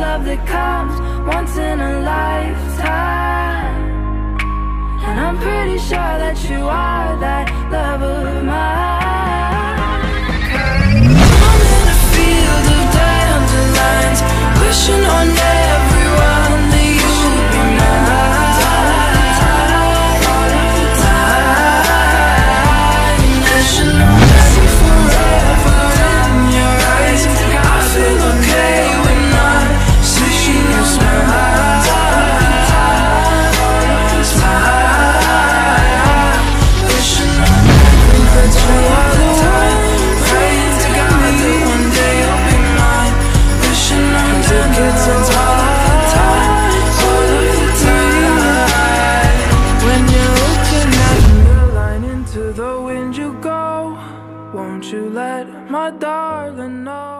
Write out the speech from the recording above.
love that comes once in a lifetime. And I'm pretty sure that you are and you go. Won't you let my darling know?